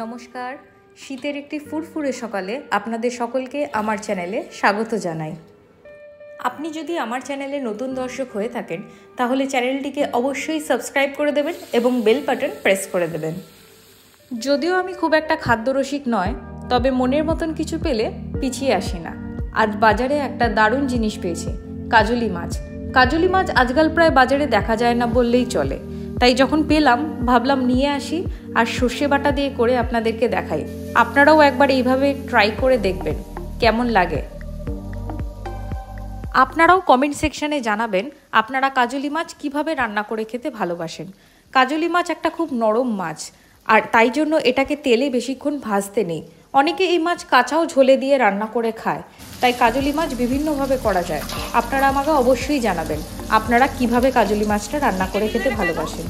নমস্কার। শীতের একটি ফুরফুরে সকালে আপনাদের সকলকে আমার চ্যানেলে স্বাগত জানাই। আপনি যদি আমার চ্যানেলে নতুন দর্শক হয়ে থাকেন, তাহলে চ্যানেলটিকে অবশ্যই সাবস্ক্রাইব করে দেবেন এবং বেল বাটন প্রেস করে দেবেন। যদিও আমি খুব একটা খাদ্যরসিক নয়, তবে মনের মতন কিছু পেলে পিছিয়ে আসি না। আজ বাজারে একটা দারুণ জিনিস পেয়েছি, কাজলি মাছ। কাজলি মাছ আজকাল প্রায় বাজারে দেখা যায় না বললেই চলে। তাই যখন পেলাম, ভাবলাম নিয়ে আসি আর সর্ষে বাটা দিয়ে করে আপনাদেরকে দেখাই। আপনারাও একবার এইভাবে ট্রাই করে দেখবেন, কেমন লাগে। আপনারাও কমেন্ট সেকশনে জানাবেন, আপনারা কাজলি মাছ কীভাবে রান্না করে খেতে ভালোবাসেন। কাজলি মাছ একটা খুব নরম মাছ, আর তাই জন্য এটাকে তেলে বেশিক্ষণ ভাজতে নেই। অনেকে এই মাছ কাঁচাও ঝোলে দিয়ে রান্না করে খায়। তাই কাজলি মাছ বিভিন্নভাবে করা যায়। আপনারা আমাকে অবশ্যই জানাবেন, আপনারা কীভাবে কাজলি মাছটা রান্না করে খেতে ভালোবাসেন।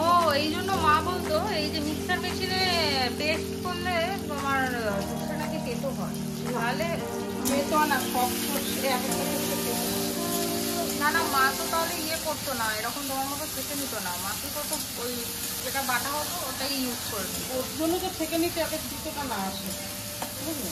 ও, এই জন্য মা বলতো, এই যে মিক্সার মেশিনে পেস্ট করলে তোমার হয়। তাহলে না সব সর্ষে না না মা তো তাহলে ইয়ে করতো না এরকম তোমার মতো চেপে নিত না। মা তো তো ওই যেটা বাটা হতো ওটাই ইউজ ওর জন্য তো থেকে নিতে এত না আসে। বুঝলি?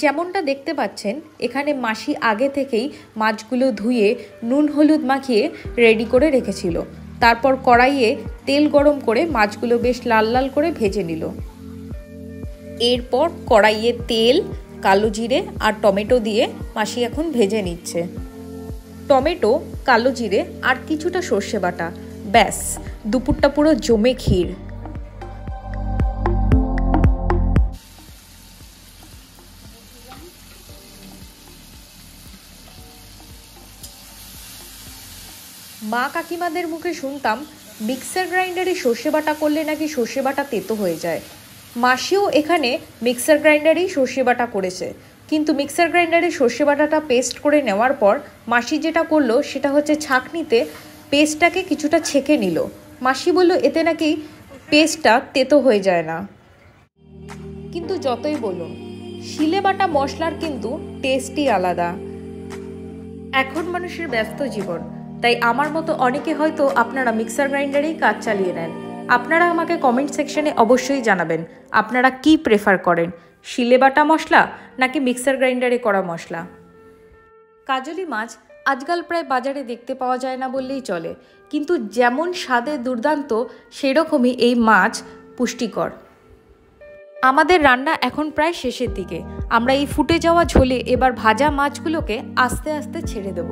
যেমনটা দেখতে পাচ্ছেন এখানে মাসি আগে থেকেই মাছগুলো ধুয়ে নুন হলুদ মাখিয়ে রেডি করে রেখেছিল। তারপর কড়াইয়ে তেল গরম করে মাছগুলো বেশ লাল লাল করে ভেজে নিল। এরপর কড়াইয়ে তেল, কালো জিরে আর টমেটো দিয়ে মাসি এখন ভেজে নিচ্ছে। টমেটো, কালো জিরে আর কিছুটা সর্ষে বাটা, ব্যাস, দুপুরটা পুরো জমে ক্ষীর। মা কাকিমাদের মুখে শুনতাম, মিক্সার গ্রাইন্ডারে সর্ষে বাটা করলে নাকি সর্ষে বাটা তেতো হয়ে যায়। মাসিও এখানে মিক্সার গ্রাইন্ডারেই সর্ষে বাটা করেছে। কিন্তু মিক্সার গ্রাইন্ডারে সর্ষে বাটাটা পেস্ট করে নেওয়ার পর মাসি যেটা করল, সেটা হচ্ছে ছাঁকনিতে পেস্টটাকে কিছুটা ছেঁকে নিল। মাসি বলল, এতে নাকি পেস্টটা তেতো হয়ে যায় না। কিন্তু যতই বলুন শিলে বাটা মশলার কিন্তু টেস্টই আলাদা। এখন মানুষের ব্যস্ত জীবন, তাই আমার মতো অনেকে হয়তো আপনারা মিক্সার গ্রাইন্ডারেই কাজ চালিয়ে নেন। আপনারা আমাকে কমেন্ট সেকশনে অবশ্যই জানাবেন, আপনারা কি প্রেফার করেন, শিলে বাটা মশলা নাকি মিক্সার গ্রাইন্ডারে করা মশলা? কাজলি মাছ আজকাল প্রায় বাজারে দেখতে পাওয়া যায় না বললেই চলে, কিন্তু যেমন স্বাদে দুর্দান্ত, সেরকমই এই মাছ পুষ্টিকর। আমাদের রান্না এখন প্রায় শেষের দিকে, আমরা এই ফুটে যাওয়া ঝোলে এবার ভাজা মাছগুলোকে আস্তে আস্তে ছেড়ে দেব।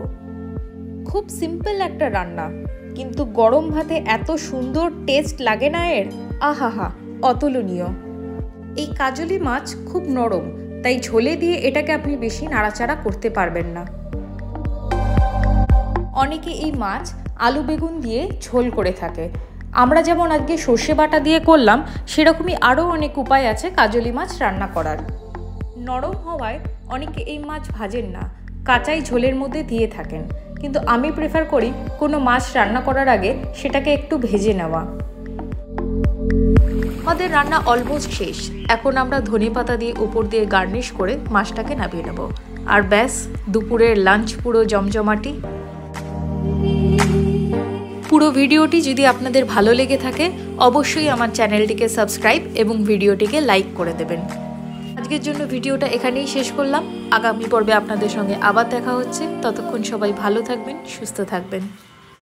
খুব সিম্পল একটা রান্না। কিন্তু গরম ভাতে এত সুন্দর টেস্ট লাগে না এর? আহাহা, অতুলনীয়। এই কাজলি মাছ খুব নরম, তাই ঝোলে দিয়ে এটাকে আপনি বেশি নাড়াচাড়া করতে পারবেন না। অনেকে এই মাছ আলু বেগুন দিয়ে ঝোল করে থাকে। আমরা যেমন আজকে সর্ষে বাটা দিয়ে করলাম, সেরকমই আরও অনেক উপায় আছে কাজলি মাছ রান্না করার। নরম হওয়ায় অনেকে এই মাছ ভাজেন না, কাঁচাই ঝোলের মধ্যে দিয়ে থাকেন। কিন্তু আমি প্রেফার করি কোনো মাছ রান্না করার আগে সেটাকে একটু ভেজে নেওয়া। আমাদের রান্না অলমোস্ট শেষ। এখন আমরা ধনে পাতা দিয়ে উপর দিয়ে গার্নিশ করে মাছটাকে নামিয়ে নেব। আর ব্যাস, দুপুরের লাঞ্চ পুরো জমজমাটি। পুরো ভিডিওটি যদি আপনাদের ভালো লেগে থাকে, অবশ্যই আমার চ্যানেলটিকে সাবস্ক্রাইব এবং ভিডিওটিকে লাইক করে দেবেন। আজকের জন্য ভিডিওটা এখানেই শেষ করলাম। আগামী পর্বে আপনাদের সঙ্গে আবার দেখা হচ্ছে। ততক্ষণ সবাই ভালো থাকবেন, সুস্থ থাকবেন।